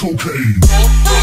cocaine.